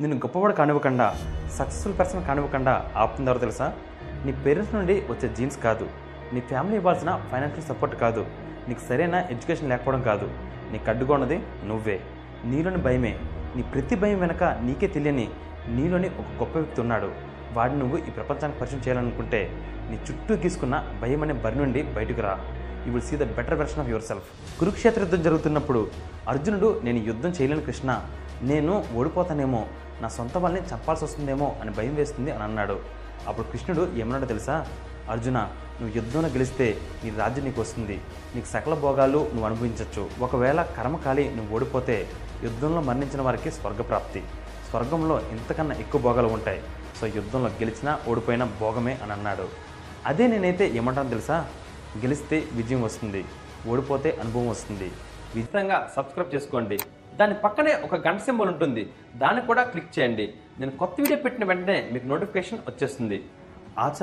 నిన్ను గొప్పవాడు కానివ్వకుండా successful person కానివ్వకుండా ఆపుతుందారో తెలుసా? నీ పేరెంట్స్ నుండి వచ్చే జీన్స్ కాదు. నీ ఫ్యామిలీ ఇవ్వాల్సిన ఫైనాన్షియల్ సపోర్ట్ కాదు. నీకు సరైన ఎడ్యుకేషన్ లేకపోవడం కాదు. నీకు అడ్డుకున్నది నువ్వే. నీలోని భయమే. నీ ప్రతి భయం వెనక నీకే తెలియని నీలోని ఒక గొప్ప వ్యక్తి ఉన్నాడు. వాడిని నువ్వు ఈ ప్రపంచానికి పరిచయం చేయాలనుకుంటే నీ చుట్టూ గీసుకున్న భయం అనే బరి నుండి బయటకు రా. You will see the better version of yourself Kurukshetra యుద్ధం జరుగుతున్నప్పుడు అర్జునుడు నేను యుద్ధం చేయలేను కృష్ణ. నేను ఓడిపోతానేమో. నా సొంత వాళ్ళని చంపాల్సి వస్తుందేమో అని భయం వేస్తుంది అని అన్నాడు. అప్పుడు కృష్ణుడు ఏమన్నాడో తెలుసా? అర్జున నువ్వు యుద్ధంలో గెలిస్తే నీ రాజ్యం నీకు వస్తుంది. నీకు సకల భోగాలు నువ్వు అనుభవించవచ్చు ఒకవేళ కర్మకాలి నువ్వు ఓడిపోతే యుద్ధంలో మరణించిన వారికి స్వర్గప్రాప్తి. స్వర్గంలో ఇంతకన్నా ఎక్కువ భోగాలు ఉంటాయి. సో యుద్ధంలో గెలిచినా ఓడిపోయినా భోగమే అని అన్నాడు. అదే నేనైతే ఏమంటాను తెలుసా? గెలిస్తే విజయం వస్తుంది. ఓడిపోతే అనుభవం వస్తుంది. విధంగా సబ్స్క్రైబ్ చేసుకోండి. దాని పక్కనే ఒక గంట సింబల్ ఉంటుంది. దాన్ని కూడా క్లిక్ చేయండి. నేను కొత్త వీడియో పెట్టిన వెంటనే మీకు నోటిఫికేషన్ వచ్చేస్తుంది. ఆచ